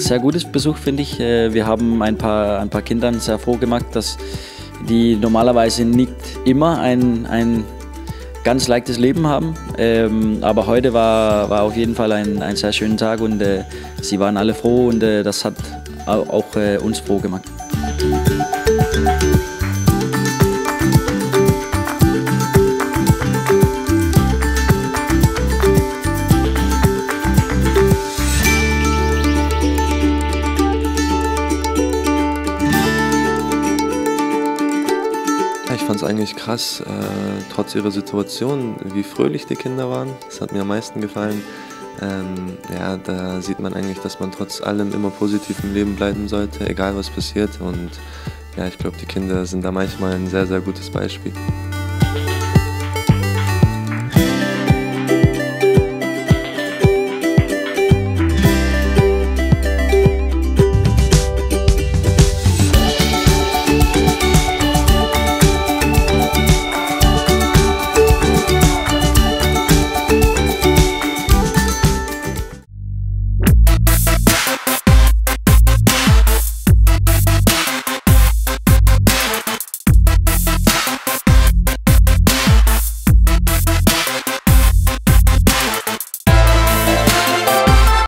sehr gutes Besuch, finde ich. Äh, wir haben ein paar, ein paar Kindern sehr froh gemacht, dass die normalerweise nicht immer ein, ein ganz leichtes Leben haben. Ähm, aber heute war, war auf jeden Fall ein, ein sehr schöner Tag und äh, sie waren alle froh und äh, das hat auch äh, uns froh gemacht. Fand es eigentlich krass, äh, trotz ihrer Situation, wie fröhlich die Kinder waren. Das hat mir am meisten gefallen. Ähm, ja, da sieht man eigentlich, dass man trotz allem immer positiv im Leben bleiben sollte, egal was passiert. Und ja, ich glaube, die Kinder sind da manchmal ein sehr, sehr gutes Beispiel.